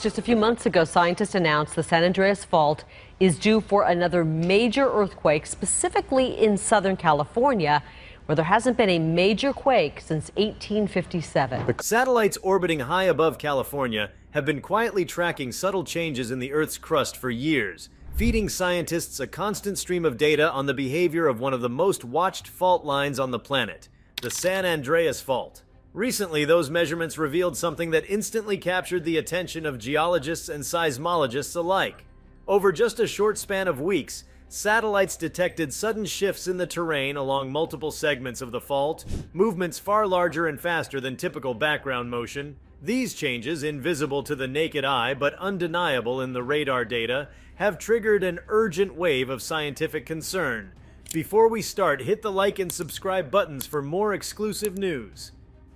Just a few months ago, scientists announced the San Andreas Fault is due for another major earthquake, specifically in Southern California, where there hasn't been a major quake since 1857. Satellites orbiting high above California have been quietly tracking subtle changes in the Earth's crust for years, feeding scientists a constant stream of data on the behavior of one of the most watched fault lines on the planet, the San Andreas Fault. Recently, those measurements revealed something that instantly captured the attention of geologists and seismologists alike. Over just a short span of weeks, satellites detected sudden shifts in the terrain along multiple segments of the fault, movements far larger and faster than typical background motion. These changes, invisible to the naked eye but undeniable in the radar data, have triggered an urgent wave of scientific concern. Before we start, hit the like and subscribe buttons for more exclusive news.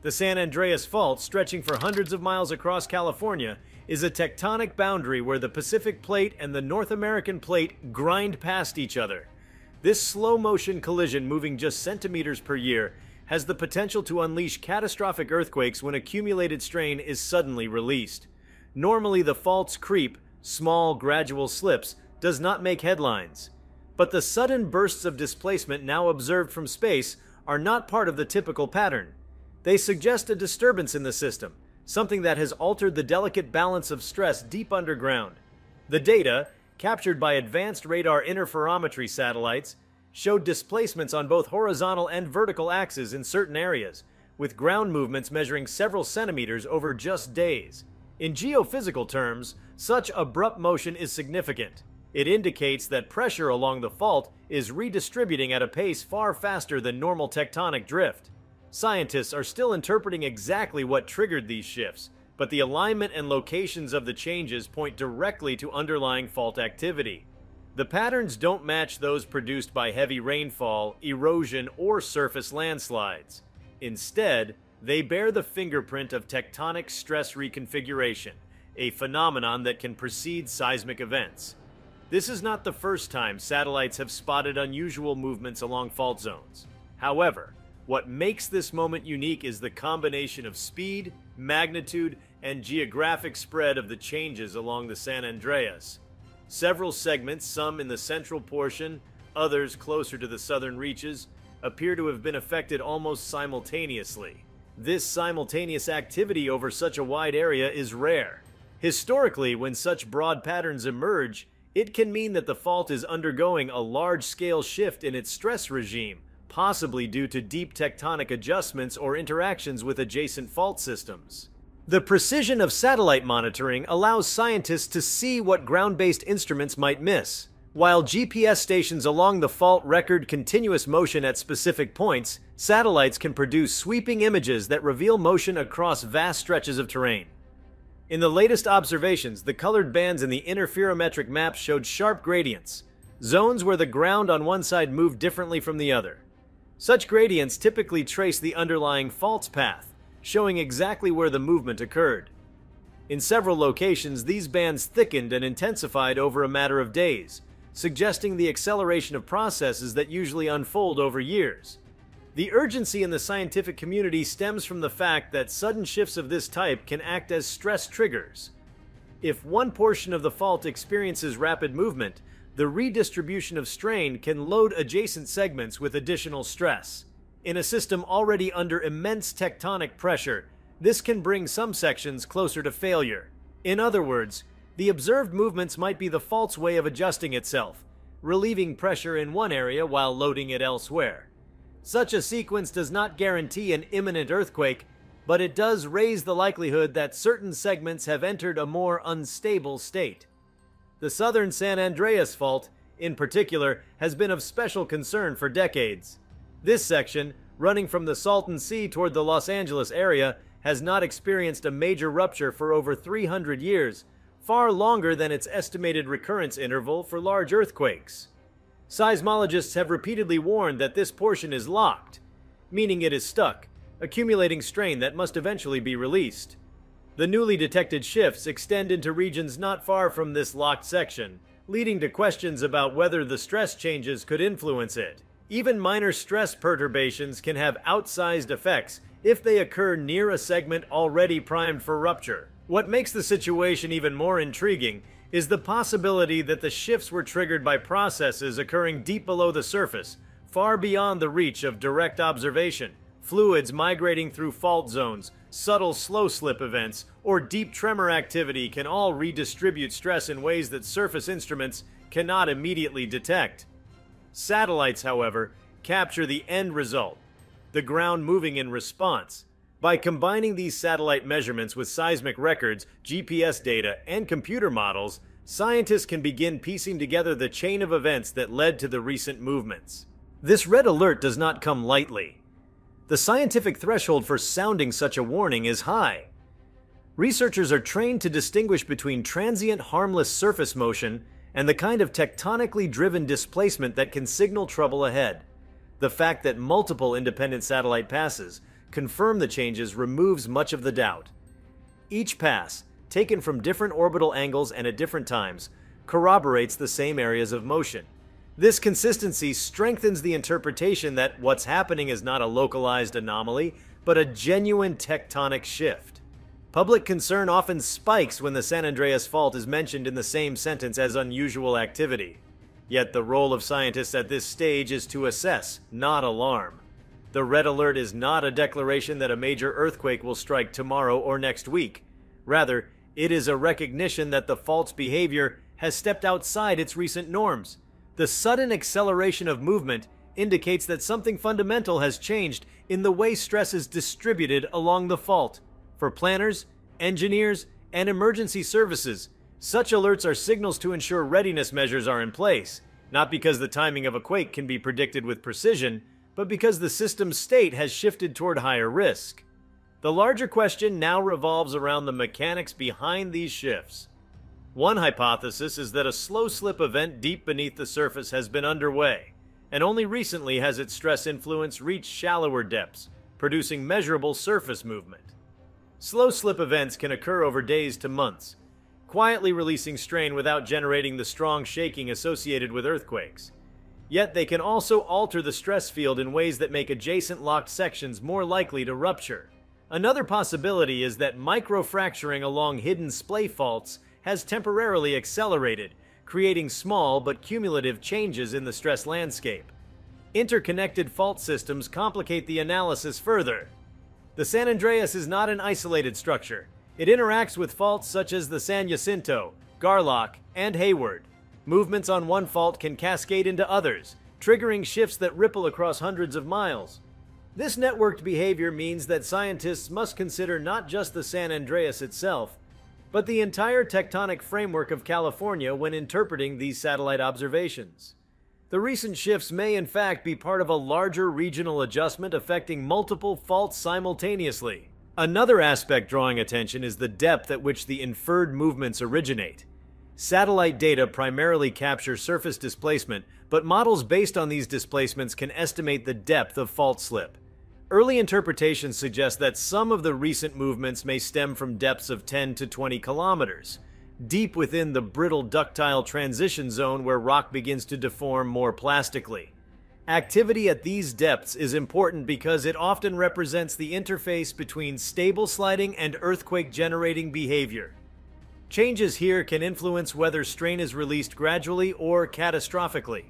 The San Andreas Fault, stretching for hundreds of miles across California, is a tectonic boundary where the Pacific Plate and the North American Plate grind past each other. This slow motion collision, moving just centimeters per year, has the potential to unleash catastrophic earthquakes when accumulated strain is suddenly released. Normally, the fault's creep, small, gradual slips, does not make headlines. But the sudden bursts of displacement now observed from space are not part of the typical pattern. They suggest a disturbance in the system, something that has altered the delicate balance of stress deep underground. The data, captured by advanced radar interferometry satellites, showed displacements on both horizontal and vertical axes in certain areas, with ground movements measuring several centimeters over just days. In geophysical terms, such abrupt motion is significant. It indicates that pressure along the fault is redistributing at a pace far faster than normal tectonic drift. Scientists are still interpreting exactly what triggered these shifts, but the alignment and locations of the changes point directly to underlying fault activity. The patterns don't match those produced by heavy rainfall, erosion, or surface landslides. Instead, they bear the fingerprint of tectonic stress reconfiguration, a phenomenon that can precede seismic events. This is not the first time satellites have spotted unusual movements along fault zones. However, what makes this moment unique is the combination of speed, magnitude, and geographic spread of the changes along the San Andreas. Several segments, some in the central portion, others closer to the southern reaches, appear to have been affected almost simultaneously. This simultaneous activity over such a wide area is rare. Historically, when such broad patterns emerge, it can mean that the fault is undergoing a large-scale shift in its stress regime, possibly due to deep tectonic adjustments or interactions with adjacent fault systems. The precision of satellite monitoring allows scientists to see what ground-based instruments might miss. While GPS stations along the fault record continuous motion at specific points, satellites can produce sweeping images that reveal motion across vast stretches of terrain. In the latest observations, the colored bands in the interferometric maps showed sharp gradients, zones where the ground on one side moved differently from the other. Such gradients typically trace the underlying fault's path, showing exactly where the movement occurred. In several locations, these bands thickened and intensified over a matter of days, suggesting the acceleration of processes that usually unfold over years. The urgency in the scientific community stems from the fact that sudden shifts of this type can act as stress triggers. If one portion of the fault experiences rapid movement, the redistribution of strain can load adjacent segments with additional stress. In a system already under immense tectonic pressure, this can bring some sections closer to failure. In other words, the observed movements might be the fault's way of adjusting itself, relieving pressure in one area while loading it elsewhere. Such a sequence does not guarantee an imminent earthquake, but it does raise the likelihood that certain segments have entered a more unstable state. The southern San Andreas Fault, in particular, has been of special concern for decades. This section, running from the Salton Sea toward the Los Angeles area, has not experienced a major rupture for over 300 years, far longer than its estimated recurrence interval for large earthquakes. Seismologists have repeatedly warned that this portion is locked, meaning it is stuck, accumulating strain that must eventually be released. The newly detected shifts extend into regions not far from this locked section, leading to questions about whether the stress changes could influence it. Even minor stress perturbations can have outsized effects if they occur near a segment already primed for rupture. What makes the situation even more intriguing is the possibility that the shifts were triggered by processes occurring deep below the surface, far beyond the reach of direct observation. Fluids migrating through fault zones, subtle slow slip events, or deep tremor activity can all redistribute stress in ways that surface instruments cannot immediately detect. Satellites, however, capture the end result, the ground moving in response. By combining these satellite measurements with seismic records, GPS data, and computer models, scientists can begin piecing together the chain of events that led to the recent movements. This red alert does not come lightly. The scientific threshold for sounding such a warning is high. Researchers are trained to distinguish between transient harmless surface motion and the kind of tectonically driven displacement that can signal trouble ahead. The fact that multiple independent satellite passes confirm the changes removes much of the doubt. Each pass, taken from different orbital angles and at different times, corroborates the same areas of motion. This consistency strengthens the interpretation that what's happening is not a localized anomaly, but a genuine tectonic shift. Public concern often spikes when the San Andreas Fault is mentioned in the same sentence as unusual activity. Yet the role of scientists at this stage is to assess, not alarm. The red alert is not a declaration that a major earthquake will strike tomorrow or next week. Rather, it is a recognition that the fault's behavior has stepped outside its recent norms the sudden acceleration of movement indicates that something fundamental has changed in the way stress is distributed along the fault. For planners, engineers, and emergency services, such alerts are signals to ensure readiness measures are in place, not because the timing of a quake can be predicted with precision, but because the system's state has shifted toward higher risk. The larger question now revolves around the mechanics behind these shifts. One hypothesis is that a slow slip event deep beneath the surface has been underway, and only recently has its stress influence reached shallower depths, producing measurable surface movement. Slow slip events can occur over days to months, quietly releasing strain without generating the strong shaking associated with earthquakes. Yet they can also alter the stress field in ways that make adjacent locked sections more likely to rupture. Another possibility is that microfracturing along hidden splay faults has temporarily accelerated, creating small but cumulative changes in the stress landscape. Interconnected fault systems complicate the analysis further. The San Andreas is not an isolated structure. It interacts with faults such as the San Jacinto, Garlock, and Hayward. Movements on one fault can cascade into others, triggering shifts that ripple across hundreds of miles. This networked behavior means that scientists must consider not just the San Andreas itself, but the entire tectonic framework of California when interpreting these satellite observations. The recent shifts may in fact be part of a larger regional adjustment affecting multiple faults simultaneously. Another aspect drawing attention is the depth at which the inferred movements originate. Satellite data primarily capture surface displacement, but models based on these displacements can estimate the depth of fault slip. Early interpretations suggest that some of the recent movements may stem from depths of 10 to 20 kilometers, deep within the brittle ductile transition zone where rock begins to deform more plastically. Activity at these depths is important because it often represents the interface between stable sliding and earthquake generating behavior. Changes here can influence whether strain is released gradually or catastrophically.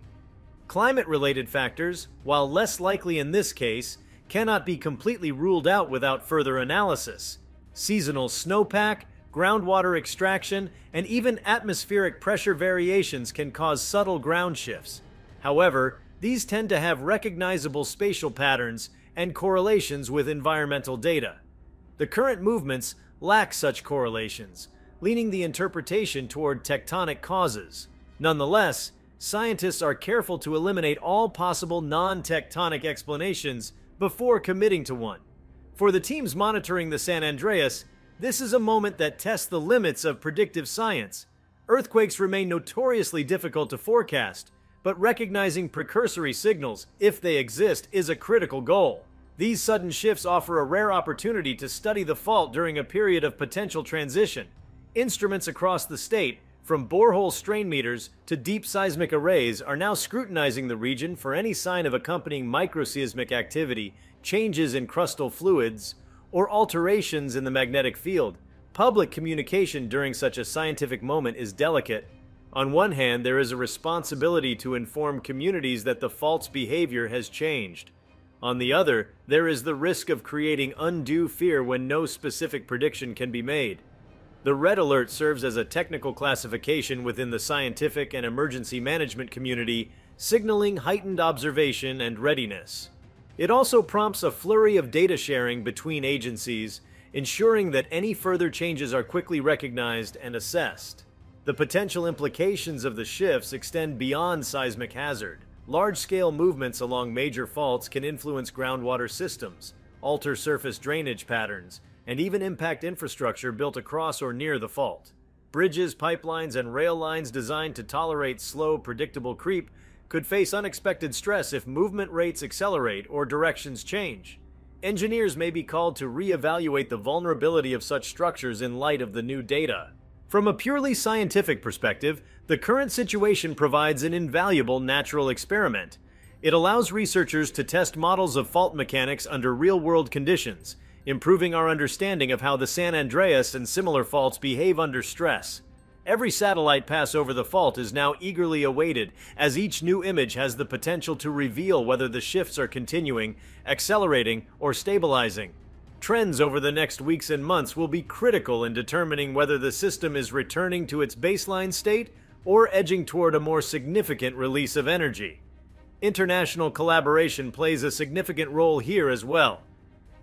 Climate related factors, while less likely in this case, cannot be completely ruled out without further analysis. Seasonal snowpack, groundwater extraction, and even atmospheric pressure variations can cause subtle ground shifts. However, these tend to have recognizable spatial patterns and correlations with environmental data. The current movements lack such correlations, leaning the interpretation toward tectonic causes. Nonetheless, scientists are careful to eliminate all possible non tectonic explanations before committing to one. For the teams monitoring the San Andreas, this is a moment that tests the limits of predictive science. Earthquakes remain notoriously difficult to forecast, but recognizing precursory signals, if they exist, is a critical goal. These sudden shifts offer a rare opportunity to study the fault during a period of potential transition. Instruments across the state, from borehole strain meters to deep seismic arrays, are now scrutinizing the region for any sign of accompanying microseismic activity, changes in crustal fluids, or alterations in the magnetic field. Public communication during such a scientific moment is delicate. On one hand, there is a responsibility to inform communities that the fault's behavior has changed. On the other, there is the risk of creating undue fear when no specific prediction can be made. The red alert serves as a technical classification within the scientific and emergency management community, signaling heightened observation and readiness. It also prompts a flurry of data sharing between agencies, ensuring that any further changes are quickly recognized and assessed. The potential implications of the shifts extend beyond seismic hazard. Large-scale movements along major faults can influence groundwater systems, alter surface drainage patterns, and even impact infrastructure built across or near the fault. Bridges, pipelines, and rail lines designed to tolerate slow, predictable creep could face unexpected stress if movement rates accelerate or directions change. Engineers may be called to re-evaluate the vulnerability of such structures in light of the new data. From a purely scientific perspective, the current situation provides an invaluable natural experiment. It allows researchers to test models of fault mechanics under real-world conditions, improving our understanding of how the San Andreas and similar faults behave under stress. Every satellite pass over the fault is now eagerly awaited, as each new image has the potential to reveal whether the shifts are continuing, accelerating, or stabilizing. Trends over the next weeks and months will be critical in determining whether the system is returning to its baseline state or edging toward a more significant release of energy. International collaboration plays a significant role here as well.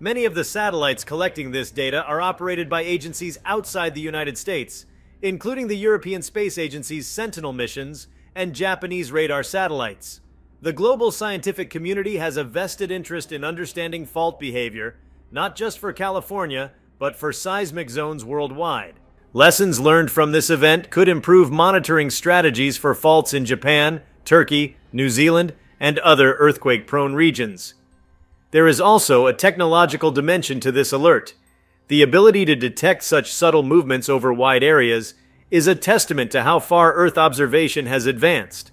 Many of the satellites collecting this data are operated by agencies outside the United States, including the European Space Agency's Sentinel missions and Japanese radar satellites. The global scientific community has a vested interest in understanding fault behavior, not just for California, but for seismic zones worldwide. Lessons learned from this event could improve monitoring strategies for faults in Japan, Turkey, New Zealand, and other earthquake prone regions. There is also a technological dimension to this alert. The ability to detect such subtle movements over wide areas is a testament to how far Earth observation has advanced.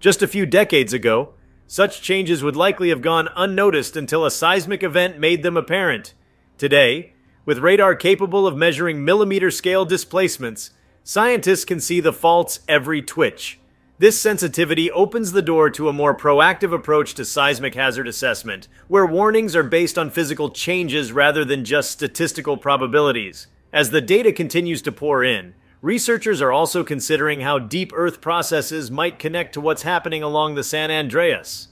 Just a few decades ago, such changes would likely have gone unnoticed until a seismic event made them apparent. Today, with radar capable of measuring millimeter scale displacements, scientists can see the fault's every twitch. This sensitivity opens the door to a more proactive approach to seismic hazard assessment, where warnings are based on physical changes rather than just statistical probabilities. As the data continues to pour in, researchers are also considering how deep Earth processes might connect to what's happening along the San Andreas.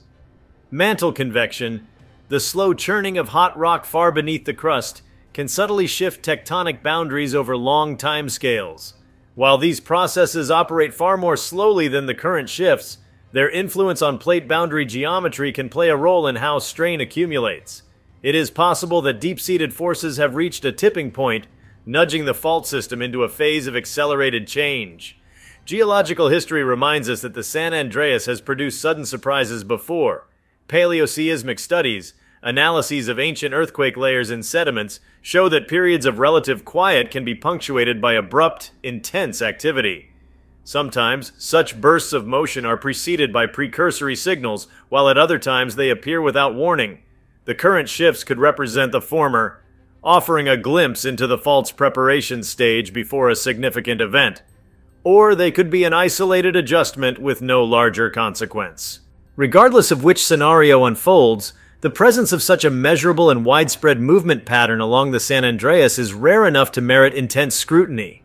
Mantle convection, the slow churning of hot rock far beneath the crust, can subtly shift tectonic boundaries over long time scales. While these processes operate far more slowly than the current shifts, their influence on plate boundary geometry can play a role in how strain accumulates. It is possible that deep-seated forces have reached a tipping point, nudging the fault system into a phase of accelerated change. Geological history reminds us that the San Andreas has produced sudden surprises before. Paleoseismic studies, Analyses of ancient earthquake layers and sediments show that periods of relative quiet can be punctuated by abrupt, intense activity. Sometimes, such bursts of motion are preceded by precursory signals, while at other times they appear without warning. The current shifts could represent the former, offering a glimpse into the fault's preparation stage before a significant event. Or they could be an isolated adjustment with no larger consequence. Regardless of which scenario unfolds, the presence of such a measurable and widespread movement pattern along the San Andreas is rare enough to merit intense scrutiny.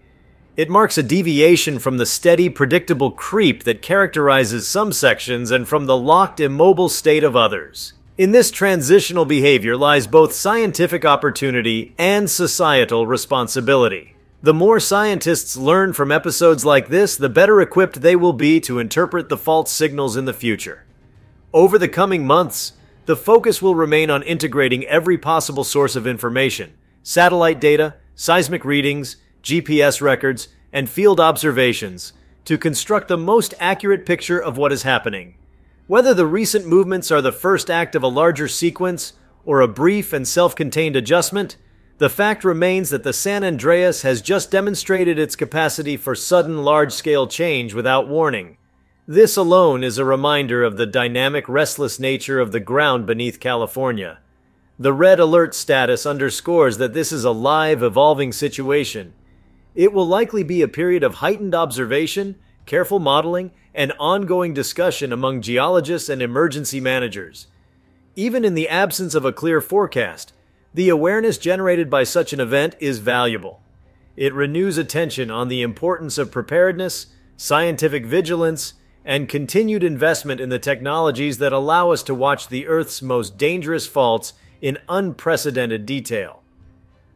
It marks a deviation from the steady, predictable creep that characterizes some sections and from the locked, immobile state of others. In this transitional behavior lies both scientific opportunity and societal responsibility. The more scientists learn from episodes like this, the better equipped they will be to interpret the fault signals in the future. Over the coming months, the focus will remain on integrating every possible source of information satellite data, seismic readings, GPS records, and field observations to construct the most accurate picture of what is happening. Whether the recent movements are the first act of a larger sequence or a brief and self contained adjustment, the fact remains that the San Andreas has just demonstrated its capacity for sudden large scale change without warning. This alone is a reminder of the dynamic, restless nature of the ground beneath California. The red alert status underscores that this is a live, evolving situation, It will likely be a period of heightened observation, careful modeling, and ongoing discussion among geologists and emergency managers. Even in the absence of a clear forecast, the awareness generated by such an event is valuable. It renews attention on the importance of preparedness, scientific vigilance, and continued investment in the technologies that allow us to watch the Earth's most dangerous faults in unprecedented detail.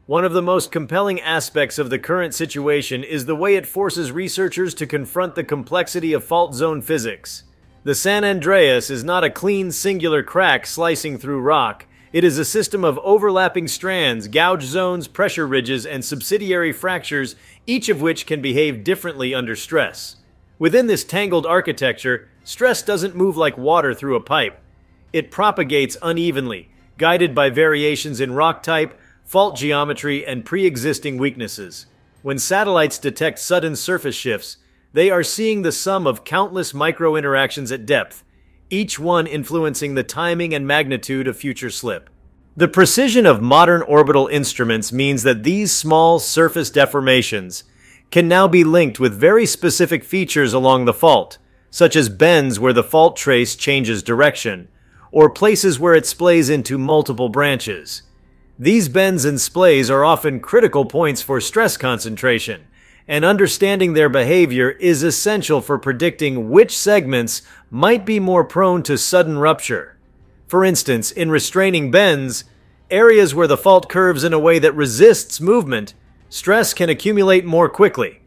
One of the most compelling aspects of the current situation is the way it forces researchers to confront the complexity of fault zone physics. The San Andreas is not a clean singular crack slicing through rock. It is a system of overlapping strands, gouge zones, pressure ridges, and subsidiary fractures, each of which can behave differently under stress. Within this tangled architecture, stress doesn't move like water through a pipe. It propagates unevenly, guided by variations in rock type, fault geometry, and pre-existing weaknesses. When satellites detect sudden surface shifts, they are seeing the sum of countless micro-interactions at depth, each one influencing the timing and magnitude of future slip. The precision of modern orbital instruments means that these small surface deformations can now be linked with very specific features along the fault, such as bends where the fault trace changes direction, or places where it splays into multiple branches. These bends and splays are often critical points for stress concentration, and understanding their behavior is essential for predicting which segments might be more prone to sudden rupture. For instance, in restraining bends, areas where the fault curves in a way that resists movement, stress can accumulate more quickly,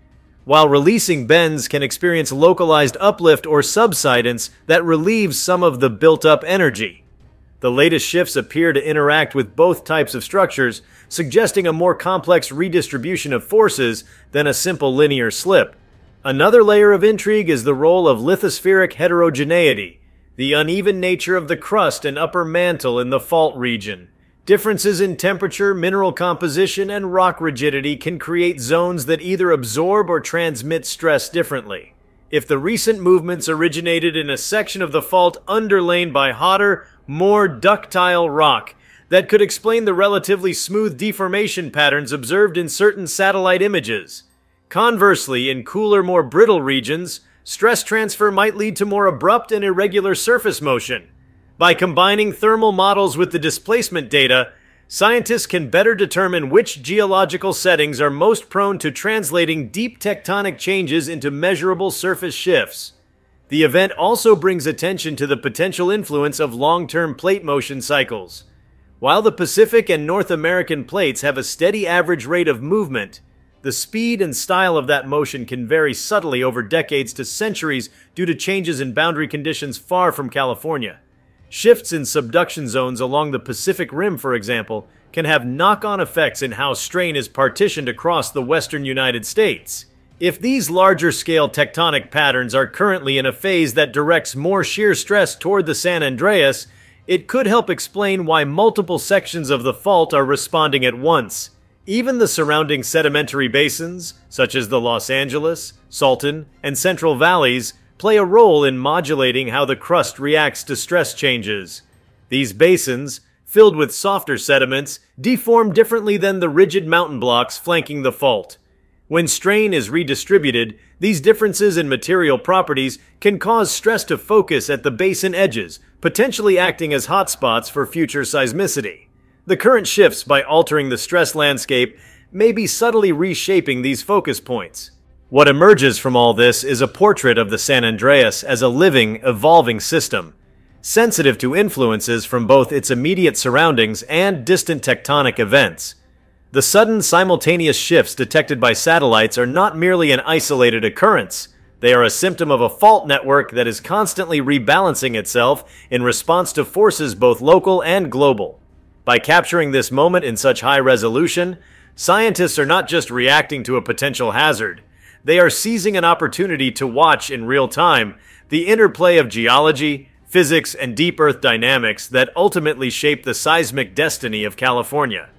while releasing bends can experience localized uplift or subsidence that relieves some of the built up energy. The latest shifts appear to interact with both types of structures, suggesting a more complex redistribution of forces than a simple linear slip. Another layer of intrigue is the role of lithospheric heterogeneity, the uneven nature of the crust and upper mantle in the fault region. Differences in temperature, mineral composition, and rock rigidity can create zones that either absorb or transmit stress differently. If the recent movements originated in a section of the fault underlain by hotter, more ductile rock that could explain the relatively smooth deformation patterns observed in certain satellite images. Conversely, in cooler, more brittle regions, stress transfer might lead to more abrupt and irregular surface motion. By combining thermal models with the displacement data, scientists can better determine which geological settings are most prone to translating deep tectonic changes into measurable surface shifts. The event also brings attention to the potential influence of long-term plate motion cycles. While the Pacific and North American plates have a steady average rate of movement, the speed and style of that motion can vary subtly over decades to centuries due to changes in boundary conditions far from California. Shifts in subduction zones along the Pacific Rim, for example, can have knock-on effects in how strain is partitioned across the western United States. If these larger scale tectonic patterns are currently in a phase that directs more shear stress toward the San Andreas, it could help explain why multiple sections of the fault are responding at once. Even the surrounding sedimentary basins, such as the Los Angeles, Salton, and Central Valleys, play a role in modulating how the crust reacts to stress changes. These basins, filled with softer sediments, deform differently than the rigid mountain blocks flanking the fault. When strain is redistributed, these differences in material properties can cause stress to focus at the basin edges, potentially acting as hotspots for future seismicity. The current shifts by altering the stress landscape may be subtly reshaping these focus points. What emerges from all this is a portrait of the San Andreas as a living, evolving system, sensitive to influences from both its immediate surroundings and distant tectonic events. The sudden simultaneous shifts detected by satellites are not merely an isolated occurrence. They are a symptom of a fault network that is constantly rebalancing itself in response to forces both local and global. By capturing this moment in such high resolution, scientists are not just reacting to a potential hazard, they are seizing an opportunity to watch in real time the interplay of geology, physics, and deep earth dynamics that ultimately shape the seismic destiny of California.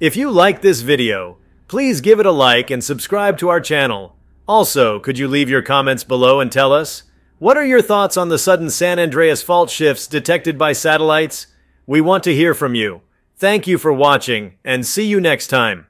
If you like this video, please give it a like and subscribe to our channel. Also, could you leave your comments below and tell us, what are your thoughts on the sudden San Andreas fault shifts detected by satellites? We want to hear from you. Thank you for watching, and see you next time.